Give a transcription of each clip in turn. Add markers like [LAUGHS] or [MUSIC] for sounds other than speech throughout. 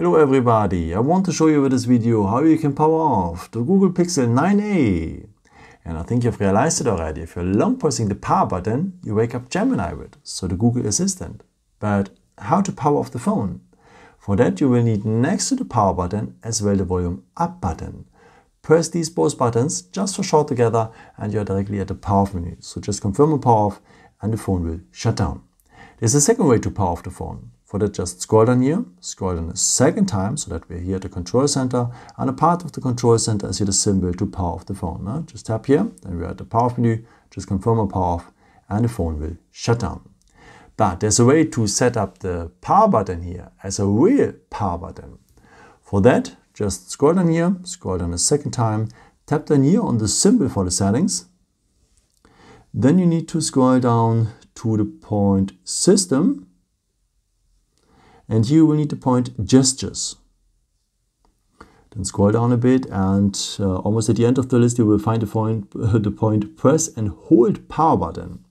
Hello everybody, I want to show you with this video how you can power off the Google Pixel 9a. And I think you've realized it already, if you're long pressing the power button, you wake up Gemini with, so the Google Assistant. But how to power off the phone? For that you will need next to the power button as well the volume up button. Press these both buttons just for short together and you're directly at the power off menu. So just confirm a power off and the phone will shut down. There's a second way to power off the phone. For that, just scroll down here, scroll down a second time so that we're here at the control center. And a part of the control center is here the symbol to power off the phone. No? Just tap here, then we're at the power off menu, just confirm a power off, and the phone will shut down. But there's a way to set up the power button here as a real power button. For that, just scroll down here, scroll down a second time, tap down here on the symbol for the settings. Then you need to scroll down to the point System and you will need to point gestures. Then scroll down a bit and uh, almost at the end of the list you will find the point, uh, [LAUGHS] the point press and hold power button.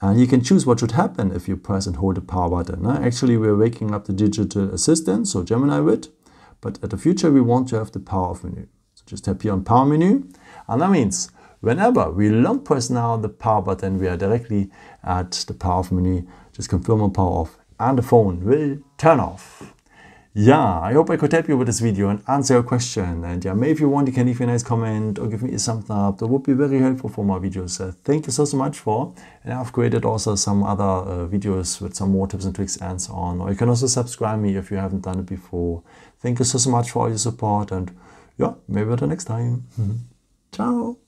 And you can choose what should happen if you press and hold the power button. Actually we're waking up the digital assistant, so Gemini with, but at the future we want to have the power off menu. So just tap here on power menu and that means whenever we long press now the power button we are directly at the power off menu. Just confirm on power off and the phone will turn off. Yeah, I hope I could help you with this video and answer your question. And yeah, maybe if you want, you can leave me a nice comment or give me a thumbs up. That would be very helpful for my videos. Uh, thank you so, so much for. And I've created also some other uh, videos with some more tips and tricks and so on. Or you can also subscribe me if you haven't done it before. Thank you so, so much for all your support. And yeah, maybe until next time. [LAUGHS] Ciao.